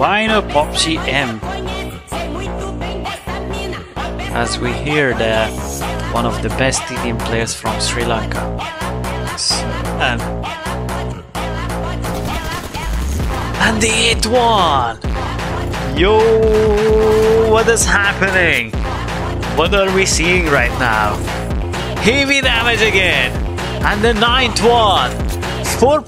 Rhino PUBG M. As we hear that one of the best TDM players from Sri Lanka. And, and the eighth one! Yo, what is happening? What are we seeing right now? Heavy damage again! And the ninth one! 4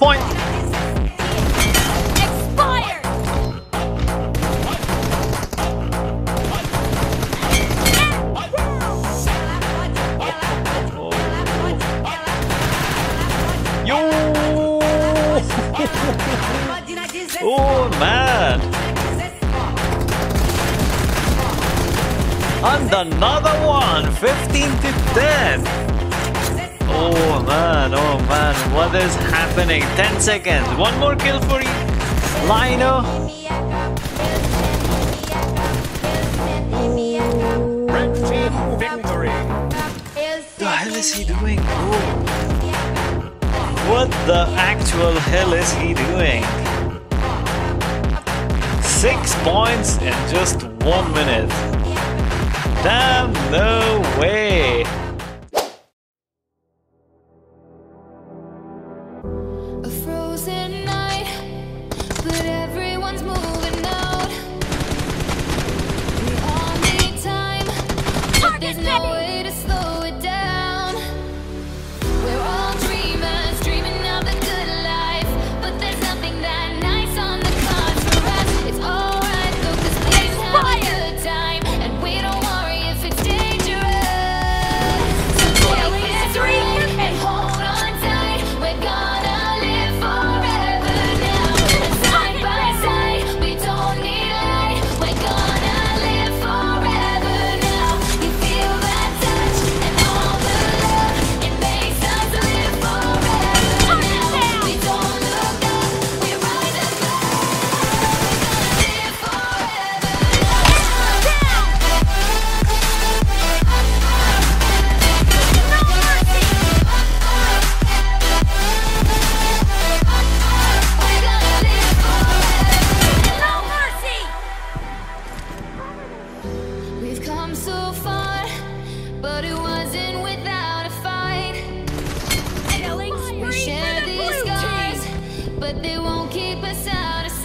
oh man! And another one! 15 to 10! Oh man, oh man, what is happening? 10 seconds, one more kill for you, Lieno. Red team victory. The hell is he doing? Oh. What the actual hell is he doing? Six points in just one minute. Damn, no way! but they won't keep us out of sight.